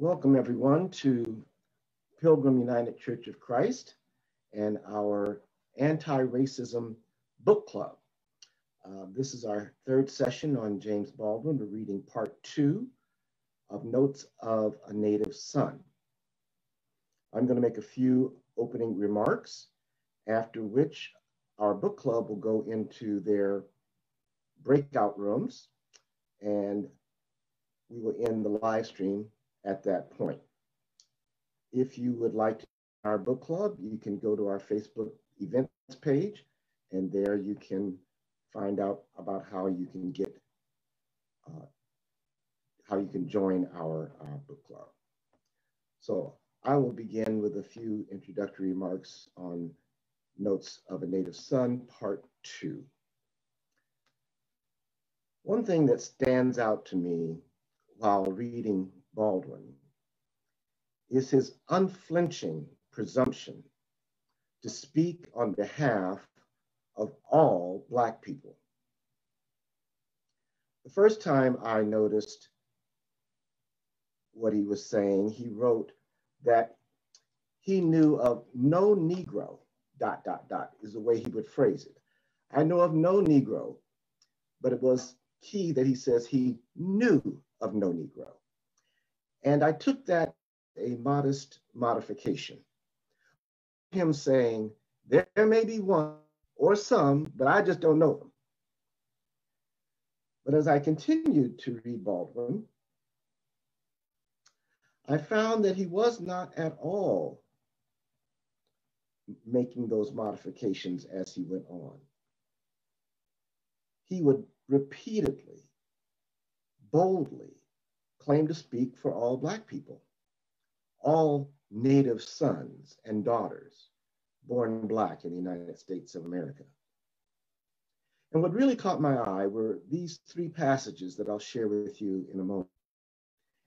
Welcome everyone to Pilgrim United Church of Christ and our anti-racism book club. Uh, this is our third session on James Baldwin. We're reading part two of Notes of a Native Son. I'm going to make a few opening remarks, after which our book club will go into their breakout rooms and we will end the live stream at that point. If you would like to join our book club, you can go to our Facebook events page and there you can find out about how you can get, uh, how you can join our uh, book club. So I will begin with a few introductory remarks on Notes of a Native Son, Part 2. One thing that stands out to me while reading Baldwin is his unflinching presumption to speak on behalf of all Black people. The first time I noticed what he was saying, he wrote that he knew of no Negro, dot, dot, dot, is the way he would phrase it. I know of no Negro, but it was key that he says he knew of no Negro. And I took that a modest modification. Him saying, there may be one or some, but I just don't know them. But as I continued to read Baldwin, I found that he was not at all making those modifications as he went on. He would repeatedly, boldly claim to speak for all Black people, all Native sons and daughters born Black in the United States of America. And what really caught my eye were these three passages that I'll share with you in a moment.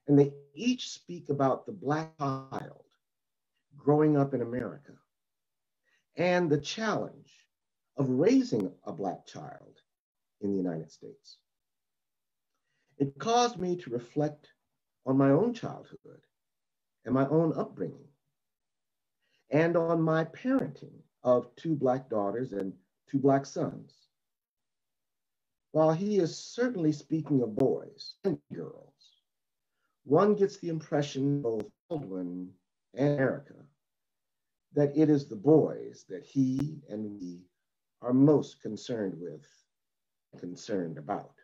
And they each speak about the Black child growing up in America and the challenge of raising a Black child in the United States. It caused me to reflect on my own childhood and my own upbringing, and on my parenting of two Black daughters and two Black sons. While he is certainly speaking of boys and girls, one gets the impression, both Baldwin and America, that it is the boys that he and we are most concerned with, concerned about.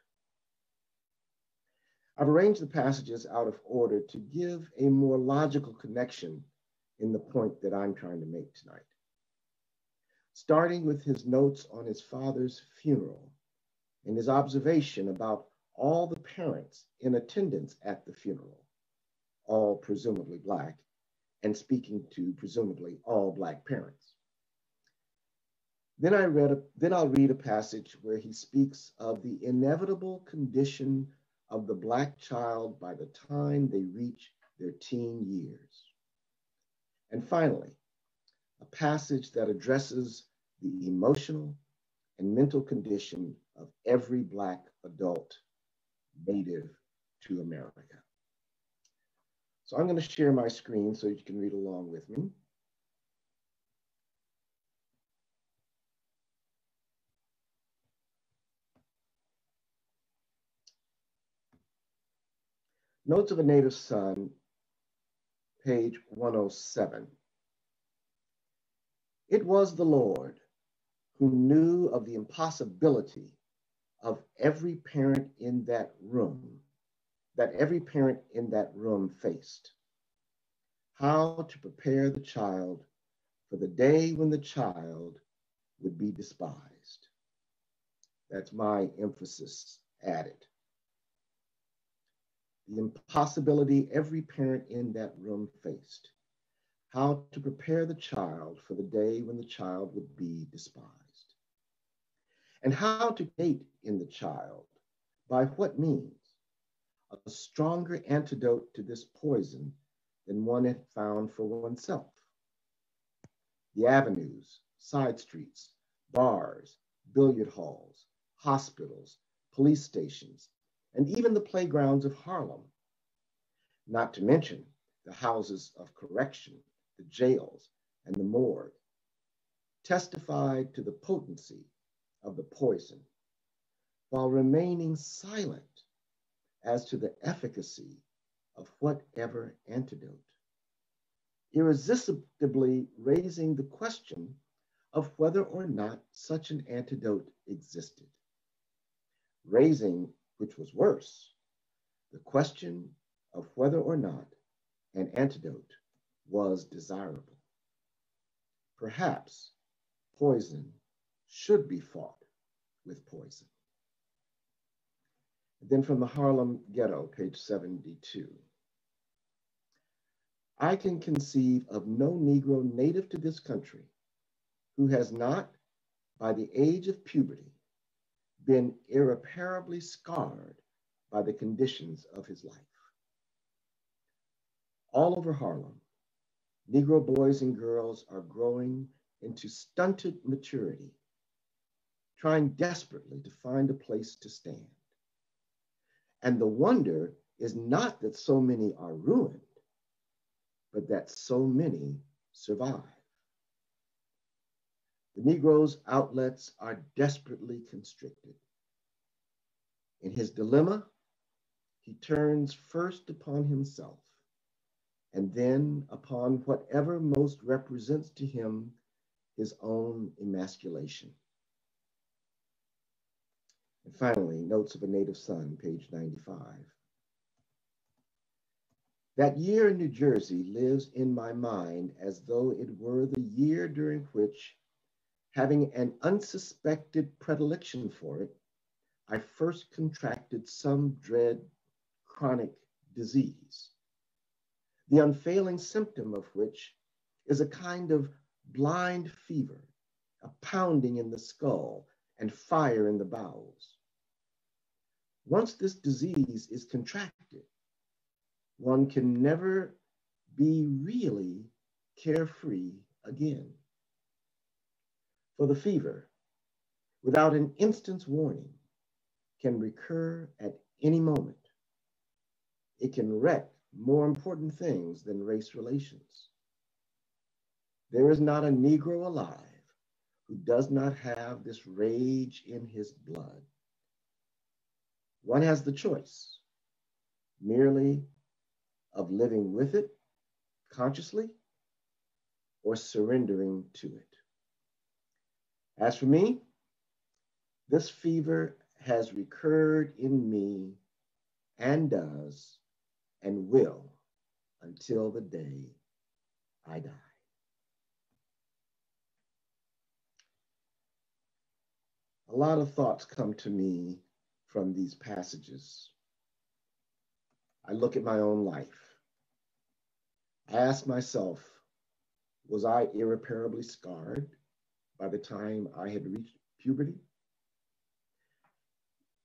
I've arranged the passages out of order to give a more logical connection in the point that I'm trying to make tonight. Starting with his notes on his father's funeral and his observation about all the parents in attendance at the funeral, all presumably Black, and speaking to presumably all Black parents. Then I read a, then I'll read a passage where he speaks of the inevitable condition of the Black child by the time they reach their teen years. And finally, a passage that addresses the emotional and mental condition of every Black adult native to America. So I'm going to share my screen so you can read along with me. Notes of a Native Son, page 107. It was the Lord who knew of the impossibility of every parent in that room, that every parent in that room faced. How to prepare the child for the day when the child would be despised. That's my emphasis added the impossibility every parent in that room faced, how to prepare the child for the day when the child would be despised, and how to date in the child by what means. A stronger antidote to this poison than one had found for oneself. The avenues, side streets, bars, billiard halls, hospitals, police stations, and even the playgrounds of Harlem. Not to mention the houses of correction, the jails, and the morgue, testified to the potency of the poison while remaining silent as to the efficacy of whatever antidote, irresistibly raising the question of whether or not such an antidote existed. Raising, which was worse, the question of whether or not an antidote was desirable. Perhaps poison should be fought with poison. Then from the Harlem Ghetto, page 72. I can conceive of no Negro native to this country who has not, by the age of puberty, been irreparably scarred by the conditions of his life. All over Harlem, Negro boys and girls are growing into stunted maturity, trying desperately to find a place to stand. And the wonder is not that so many are ruined, but that so many survive. The Negro's outlets are desperately constricted. In his dilemma, he turns first upon himself and then upon whatever most represents to him his own emasculation. And finally, Notes of a Native Son, page 95. That year in New Jersey lives in my mind as though it were the year during which, having an unsuspected predilection for it, I first contracted some dread chronic disease, the unfailing symptom of which is a kind of blind fever, a pounding in the skull, and fire in the bowels. Once this disease is contracted, one can never be really carefree again. For the fever, without an instant's warning, can recur at any moment. It can wreck more important things than race relations. There is not a Negro alive who does not have this rage in his blood. One has the choice merely of living with it consciously or surrendering to it. As for me, this fever has recurred in me and does and will until the day I die. A lot of thoughts come to me from these passages. I look at my own life. I ask myself, was I irreparably scarred by the time I had reached puberty?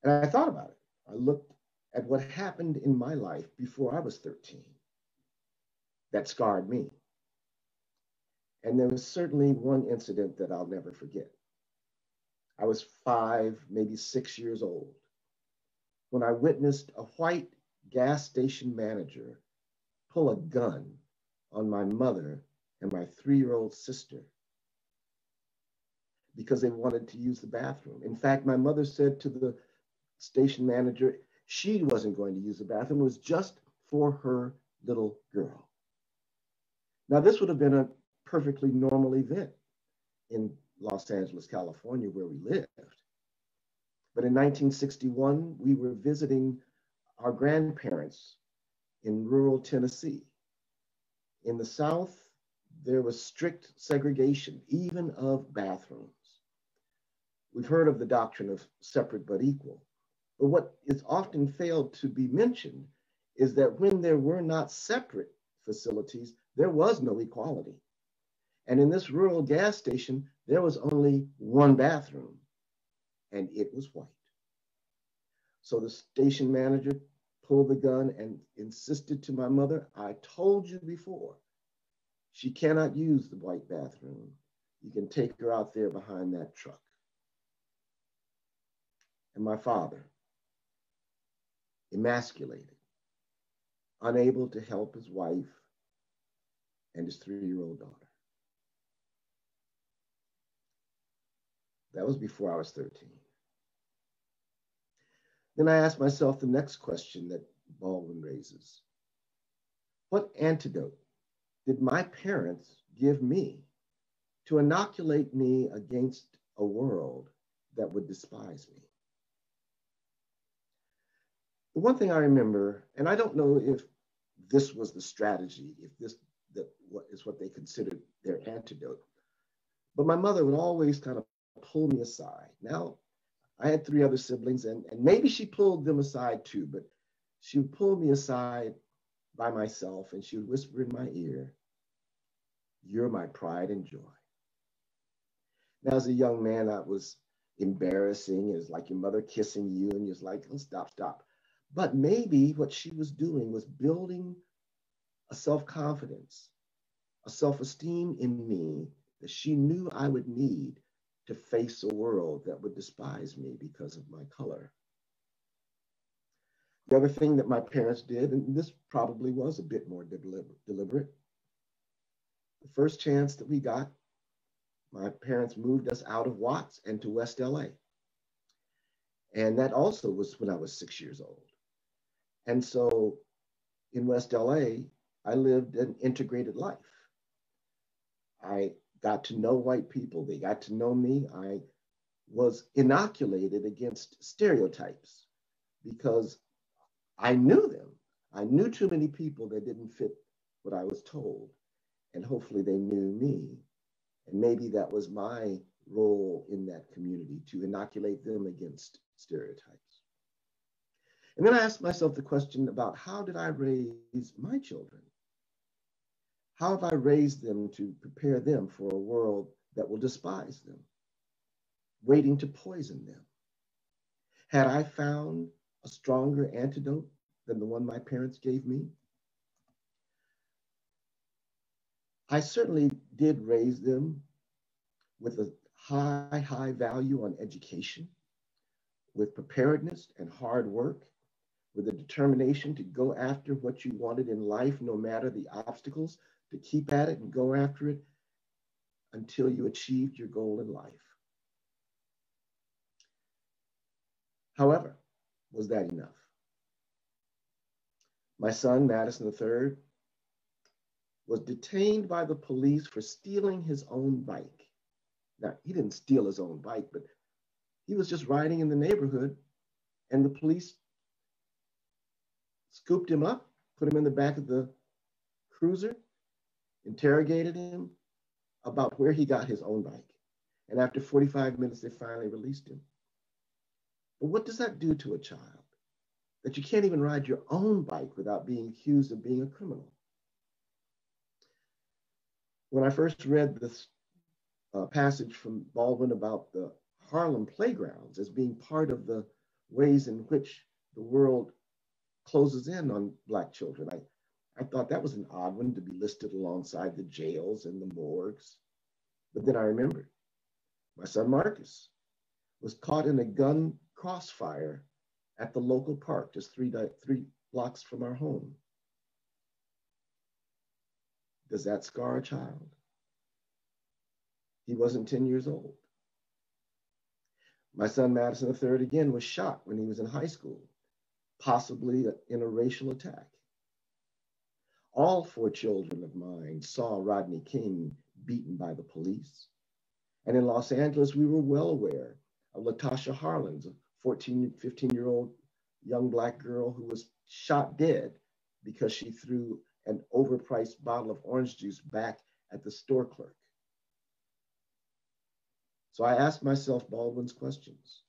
And I thought about it. I looked at what happened in my life before I was 13 that scarred me. And there was certainly one incident that I'll never forget. I was five, maybe six years old when I witnessed a white gas station manager pull a gun on my mother and my three year old sister because they wanted to use the bathroom. In fact, my mother said to the station manager, she wasn't going to use the bathroom, it was just for her little girl. Now, this would have been a perfectly normal event in Los Angeles, California, where we lived. But in 1961, we were visiting our grandparents in rural Tennessee. In the South, there was strict segregation, even of bathrooms. We've heard of the doctrine of separate but equal. But what is often failed to be mentioned is that when there were not separate facilities, there was no equality. And in this rural gas station, there was only one bathroom, and it was white. So the station manager pulled the gun and insisted to my mother, I told you before, she cannot use the white bathroom. You can take her out there behind that truck. And my father, emasculated, unable to help his wife and his three year old daughter. That was before I was 13. Then I asked myself the next question that Baldwin raises What antidote did my parents give me to inoculate me against a world that would despise me? The one thing I remember, and I don't know if this was the strategy, if this that what is what they considered their antidote, but my mother would always kind of pull me aside. Now, I had three other siblings, and, and maybe she pulled them aside too, but she would pull me aside by myself and she would whisper in my ear, You're my pride and joy. Now, as a young man, that was embarrassing. It was like your mother kissing you, and you're like, oh, stop, stop. But maybe what she was doing was building a self confidence, a self esteem in me that she knew I would need to face a world that would despise me because of my color. The other thing that my parents did, and this probably was a bit more deliberate, the first chance that we got, my parents moved us out of Watts and to West LA. And that also was when I was six years old. And so in West LA, I lived an integrated life. I got to know white people, they got to know me. I was inoculated against stereotypes because I knew them. I knew too many people that didn't fit what I was told. And hopefully they knew me. And maybe that was my role in that community to inoculate them against stereotypes. And then I asked myself the question about how did I raise my children? How have I raised them to prepare them for a world that will despise them, waiting to poison them? Had I found a stronger antidote than the one my parents gave me? I certainly did raise them with a high, high value on education, with preparedness and hard work, with a determination to go after what you wanted in life, no matter the obstacles, to keep at it and go after it until you achieved your goal in life. However, was that enough? My son, Madison III, was detained by the police for stealing his own bike. Now, he didn't steal his own bike, but he was just riding in the neighborhood, and the police scooped him up, put him in the back of the cruiser, interrogated him about where he got his own bike. And after 45 minutes, they finally released him. But what does that do to a child? That you can't even ride your own bike without being accused of being a criminal. When I first read this uh, passage from Baldwin about the Harlem playgrounds as being part of the ways in which the world closes in on Black children, I, I thought that was an odd one to be listed alongside the jails and the morgues. But then I remembered my son Marcus was caught in a gun crossfire at the local park, just three, three blocks from our home. Does that scar a child? He wasn't 10 years old. My son Madison III again was shot when he was in high school, possibly in a racial attack. All four children of mine saw Rodney King beaten by the police. And in Los Angeles, we were well aware of Latasha Harlins, a 14, 15 year old young Black girl who was shot dead because she threw an overpriced bottle of orange juice back at the store clerk. So I asked myself Baldwin's questions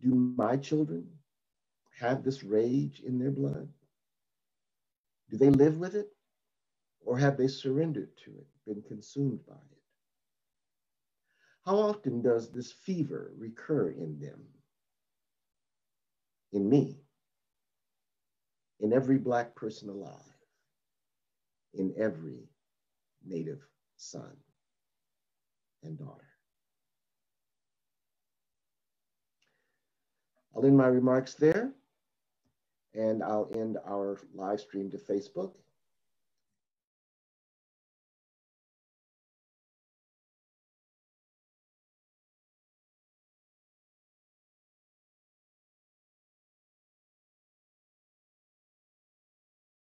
Do my children have this rage in their blood? Do they live with it? Or have they surrendered to it, been consumed by it? How often does this fever recur in them? In me, in every Black person alive, in every Native son and daughter. I'll end my remarks there and I'll end our live stream to Facebook